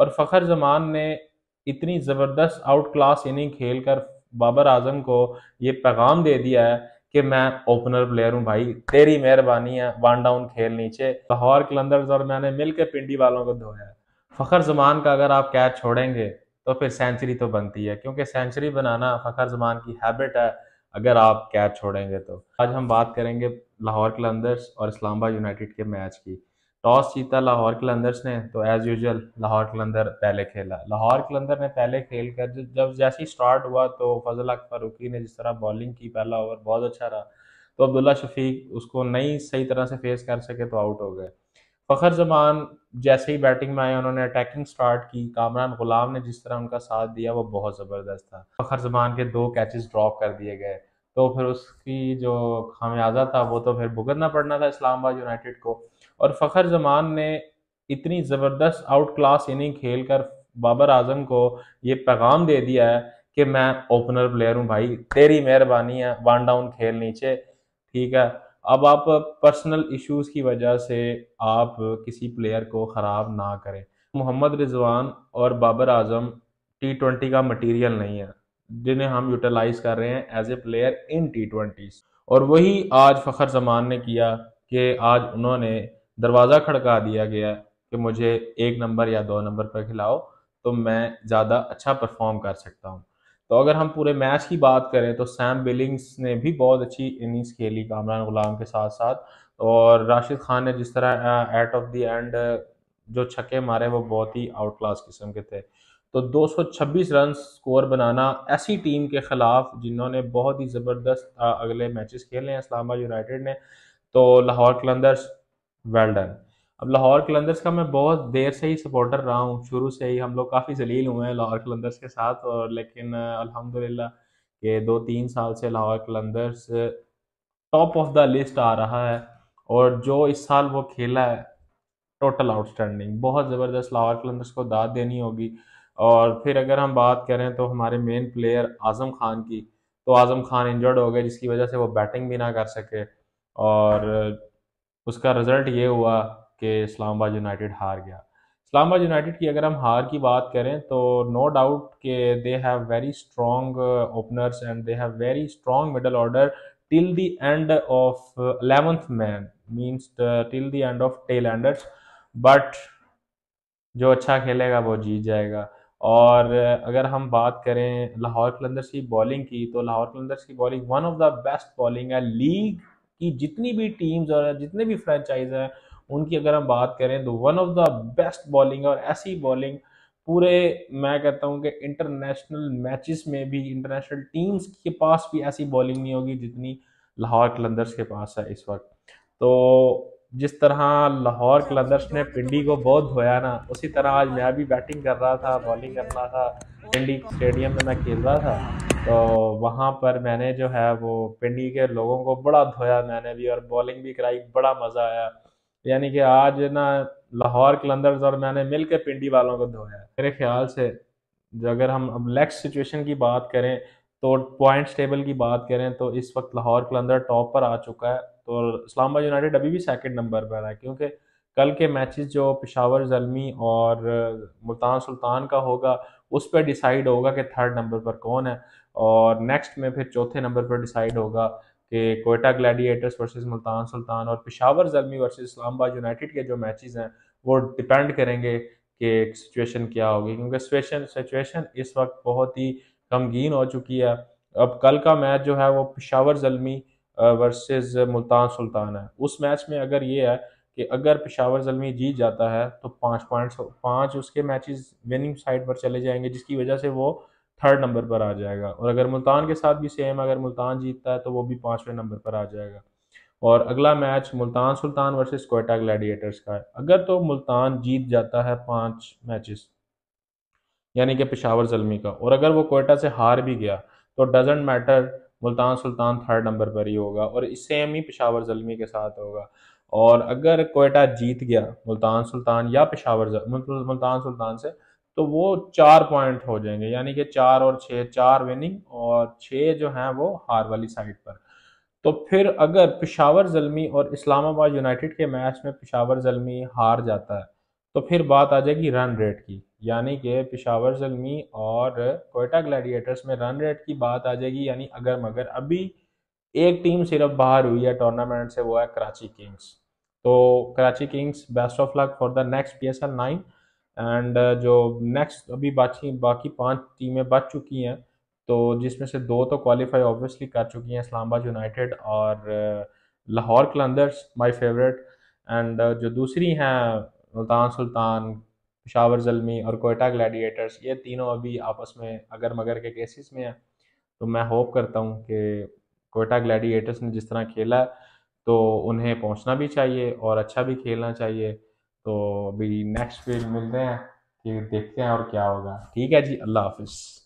और फ़खर जमान ने इतनी ज़बरदस्त आउट क्लास इनिंग खेल कर बाबर आज़म को ये पैगाम दे दिया है कि मैं ओपनर प्लेयर हूँ भाई, तेरी मेहरबानी है वन डाउन खेल नीचे। लाहौर कलंदर्स और मैंने मिलकर पिंडी वालों को धोया है। फ़खर जमान का अगर आप कैच छोड़ेंगे तो फिर सेंचुरी तो बनती है, क्योंकि सेंचुरी बनाना फ़खर जमान की हैबिट है, अगर आप कैच छोड़ेंगे तो। आज हम बात करेंगे लाहौर कलंदर्स और इस्लामाबाद यूनाइटेड के मैच की। टॉस जीता लाहौर कलंदर्स ने तो एज यूजल लाहौर कलंदर पहले खेला। लाहौर कलंदर ने पहले खेल कर, जब जैसे ही स्टार्ट हुआ तो फजल फारूकी ने जिस तरह बॉलिंग की पहला ओवर बहुत अच्छा रहा। तो अब्दुल्ला शफीक उसको नहीं सही तरह से फेस कर सके तो आउट हो गए। फ़खर जमान जैसे ही बैटिंग में आए, उन्होंने अटैकिंग स्टार्ट की। कामरान गुलाम ने जिस तरह उनका साथ दिया, वो बहुत ज़बरदस्त था। फ़खर जमान के दो कैचेस ड्रॉप कर दिए गए। तो फिर उसकी जो खामियाजा था, वो तो फिर भुगतना पड़ना था इस्लामाबाद यूनाइटेड को। और फ़खर जमान ने इतनी ज़बरदस्त आउट क्लास इनिंग खेल कर बाबर आज़म को ये पैगाम दे दिया है कि मैं ओपनर प्लेयर हूँ भाई, तेरी मेहरबानी है वन डाउन खेल नीचे, ठीक है। अब आप पर्सनल इश्यूज़ की वजह से आप किसी प्लेयर को ख़राब ना करें। मोहम्मद रिजवान और बाबर आज़म टी ट्वेंटी का मटेरियल नहीं है। जिन्हें हम यूटिलाइज कर रहे हैं as a player in T twenties और वही आज फ़खर जमान ने किया कि आज उन्होंने दरवाज़ा खड़का दिया गया कि मुझे एक नंबर या दो नंबर पर खिलाओ तो मैं ज़्यादा अच्छा परफॉर्म कर सकता हूँ। तो अगर हम पूरे मैच की बात करें तो सैम बिलिंग्स ने भी बहुत अच्छी इनिंग्स खेली कामरान गुलाम के साथ साथ। और राशिद खान ने जिस तरह एट ऑफ़ द एंड जो छक्के मारे, वो बहुत ही आउट क्लास किस्म के थे। तो 226 रन स्कोर बनाना ऐसी टीम के खिलाफ जिन्होंने बहुत ही ज़बरदस्त अगले मैचेस खेले हैं, इस्लामाबाद यूनाइटेड ने। तो लाहौर कलंदर्स वेल डन अब लाहौर कलंदर्स का मैं बहुत देर से ही सपोर्टर रहा हूँ, शुरू से ही हम लोग काफ़ी जलील हुए हैं लाहौर कलंदर्स के साथ और लेकिन अल्हम्दुलिल्लाह के दो तीन साल से Lahore Qalandars top of the list आ रहा है और जो इस साल वो खेला है टोटल आउटस्टैंडिंग बहुत ज़बरदस्त लाहौर कलंदर्स को दाद देनी होगी। और फिर अगर हम बात करें तो हमारे मेन प्लेयर आज़म खान की तो आज़म खान इंजर्ड हो गए, जिसकी वजह से वो बैटिंग भी ना कर सके। और उसका रिज़ल्ट ये हुआ कि इस्लामाबाद यूनाइटेड हार गया। इस्लामाबाद यूनाइटेड की अगर हम हार की बात करें तो नो डाउट के they have very strong openers and they have very strong middle order till the end of eleventh man means till the end of tail enders but जो अच्छा खेलेगा वो जीत जाएगा। और अगर हम बात करें लाहौर कलंदर्स की बॉलिंग की तो लाहौर कलंदर्स की bowling one of the best bowling है। लीग की जितनी भी टीम्स और जितने भी फ्रेंचाइज हैं, उनकी अगर हम बात करें तो one of the best bowling और ऐसी बॉलिंग पूरे, मैं कहता हूँ कि इंटरनेशनल मैचेस में भी इंटरनेशनल टीम्स के पास भी ऐसी बॉलिंग नहीं होगी जितनी लाहौर कलंदर्स के पास है इस वक्त। तो जिस तरह लाहौर कलंदर्स ने पिंडी को बहुत धोया ना, उसी तरह आज मैं भी बैटिंग कर रहा था, बॉलिंग कर रहा था, पिंडी स्टेडियम में मैं खेल रहा था। तो वहाँ पर मैंने जो है वो पिंडी के लोगों को बड़ा धोया मैंने भी और बॉलिंग भी कराई, बड़ा मज़ा आया। यानी कि आज ना लाहौर कलंदर्स और मैंने मिल के पिंडी वालों को धोया। मेरे ख्याल से जो अगर हम अब नेक्स्ट सिचुएशन की बात करें तो पॉइंट्स टेबल की बात करें तो इस वक्त लाहौर कलंदर टॉप पर आ चुका है। तो इस्लामाबाद यूनाइटेड अभी भी सेकंड नंबर पर है, क्योंकि कल के मैचेस जो पिशावर, जलमी और मुल्तान सुल्तान का होगा, उस पर डिसाइड होगा कि थर्ड नंबर पर कौन है और नेक्स्ट में फिर चौथे नंबर पर डिसाइड होगा कि कोयटा ग्लैडिएटर्स वर्सेस मुल्तान सुल्तान और पिशावर, जलमी वर्सेस इस्लामाबाद यूनाइटेड के जो मैचेस हैं, वो डिपेंड करेंगे कि सिचुएशन क्या होगी, क्योंकि सिचुएशन सिचुएशन इस वक्त बहुत ही गमगीन हो चुकी है। अब कल का मैच जो है वो पिशावर, जलमी वर्सेस मुल्तान सुल्तान है। उस मैच में अगर ये है कि अगर पिशावर जलमी जीत जाता है तो पाँच पॉइंट्स पाँच उसके मैचेस विनिंग साइड पर चले जाएँगे, जिसकी वजह से वो थर्ड नंबर पर आ जाएगा। और अगर मुल्तान के साथ भी सेम अगर मुल्तान जीतता है तो वो भी पाँचवें नंबर पर आ जाएगा। और अगला match Multan Sultan versus Quetta Gladiators का है। अगर तो मुल्तान जीत जाता है पाँच मैचेस यानी कि पिशावर जलमी का, और अगर वो कोयटा से हार भी गया तो doesn't matter Multan Sultan third number पर ही होगा और सेम ही पेशावर जलमी के साथ होगा। और अगर कोयटा जीत गया मुल्तान सुल्तान या पेशावर मुल्तान सुल्तान से तो वो चार पॉइंट हो जाएँगे। यानी कि चार और छः चार विनिंग और छः जो हैं वो हार वाली साइड पर। तो फिर अगर पेशावर जलमी और इस्लामाबाद यूनाइटेड के मैच में पेशावर जलमी हार जाता है तो फिर बात आ जाएगी रन रेट की। यानी कि पिशावर जलमी और कोयटा ग्लैडिएटर्स में रन रेट की बात आ जाएगी, यानी अगर मगर अभी एक टीम सिर्फ़ बाहर हुई है टूर्नामेंट से, वो है कराची किंग्स। तो Karachi Kings, best of luck for the next P S L nine. And जो नेक्स्ट अभी बाकी बाकी पाँच टीमें बच चुकी हैं तो जिसमें से दो तो क्वालिफाई ऑब्वियसली कर चुकी हैं, इस्लामाबाद यूनाइटेड और Lahore Qalandars my favourite and जो दूसरी हैं, मुल्तान सुल्तान पिशावर जलमी और कोयटा ग्लैडिएटर्स, ये तीनों अभी आपस में अगर मगर के केसेस में हैं। तो मैं होप करता हूँ कि कोयटा ग्लैडिएटर्स ने जिस तरह खेला तो उन्हें पहुँचना भी चाहिए और अच्छा भी खेलना चाहिए। तो अभी नेक्स्ट फिर मिलते हैं कि देखते हैं और क्या होगा। ठीक है जी, अल्लाह हाफिज़।